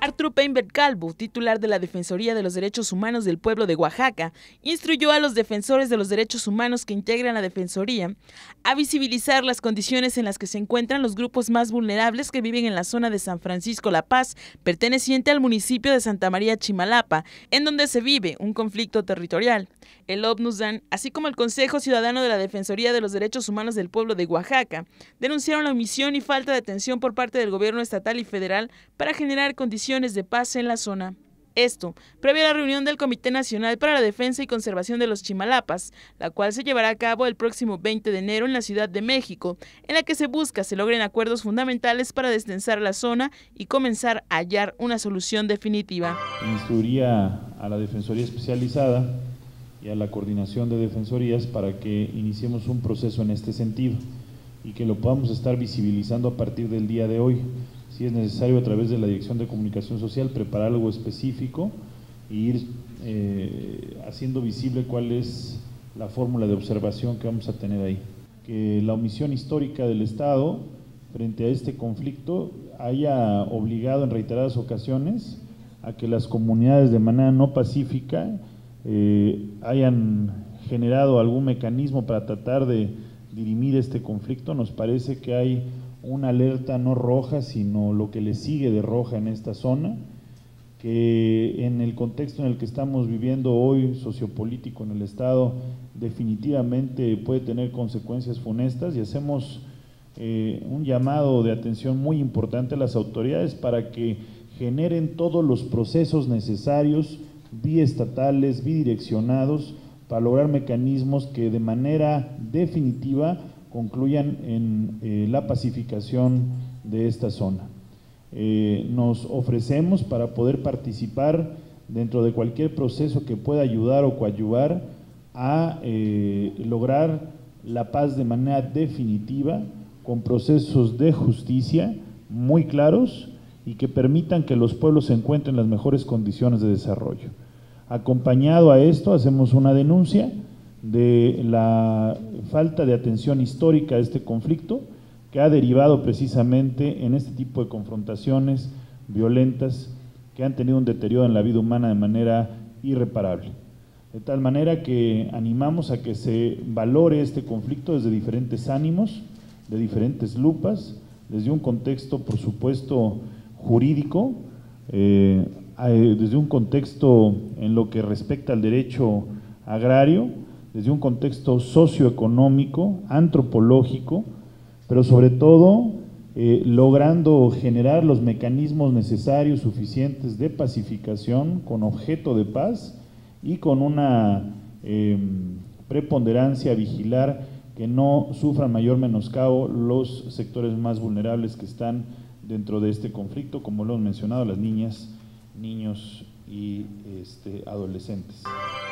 Arturo Peinberg Calvo, titular de la Defensoría de los Derechos Humanos del Pueblo de Oaxaca, instruyó a los defensores de los derechos humanos que integran la Defensoría a visibilizar las condiciones en las que se encuentran los grupos más vulnerables que viven en la zona de San Francisco La Paz, perteneciente al municipio de Santa María Chimalapa, en donde se vive un conflicto territorial. El OVNUSDAN, así como el Consejo Ciudadano de la Defensoría de los Derechos Humanos del Pueblo de Oaxaca, denunciaron la omisión y falta de atención por parte del gobierno estatal y federal para generar condiciones de paz en la zona. Esto, previo a la reunión del Comité Nacional para la Defensa y Conservación de los Chimalapas, la cual se llevará a cabo el próximo 20 de enero en la Ciudad de México, en la que se busca se logren acuerdos fundamentales para destensar la zona y comenzar a hallar una solución definitiva. Instruiría a la Defensoría Especializada y a la Coordinación de Defensorías para que iniciemos un proceso en este sentido y que lo podamos estar visibilizando a partir del día de hoy si es necesario a través de la Dirección de Comunicación Social preparar algo específico e ir eh, haciendo visible cuál es la fórmula de observación que vamos a tener ahí. Que la omisión histórica del Estado frente a este conflicto haya obligado en reiteradas ocasiones a que las comunidades de manera no pacífica eh, hayan generado algún mecanismo para tratar de dirimir este conflicto, nos parece que hay una alerta no roja, sino lo que le sigue de roja en esta zona, que en el contexto en el que estamos viviendo hoy, sociopolítico en el Estado, definitivamente puede tener consecuencias funestas y hacemos eh, un llamado de atención muy importante a las autoridades para que generen todos los procesos necesarios, biestatales, bidireccionados, para lograr mecanismos que de manera definitiva concluyan en eh, la pacificación de esta zona. Eh, nos ofrecemos para poder participar dentro de cualquier proceso que pueda ayudar o coadyuvar a eh, lograr la paz de manera definitiva, con procesos de justicia muy claros y que permitan que los pueblos se encuentren en las mejores condiciones de desarrollo. Acompañado a esto, hacemos una denuncia de la falta de atención histórica a este conflicto que ha derivado precisamente en este tipo de confrontaciones violentas que han tenido un deterioro en la vida humana de manera irreparable. De tal manera que animamos a que se valore este conflicto desde diferentes ánimos, de diferentes lupas, desde un contexto, por supuesto, jurídico, eh, desde un contexto en lo que respecta al derecho agrario, desde un contexto socioeconómico, antropológico, pero sobre todo eh, logrando generar los mecanismos necesarios, suficientes de pacificación con objeto de paz y con una em, preponderancia a vigilar que no sufran mayor menoscabo los sectores más vulnerables que están dentro de este conflicto, como lo han mencionado, las niñas, niños y este, adolescentes.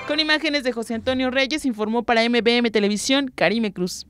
Con imágenes de José Antonio Reyes informó para MBM Televisión Karime Cruz.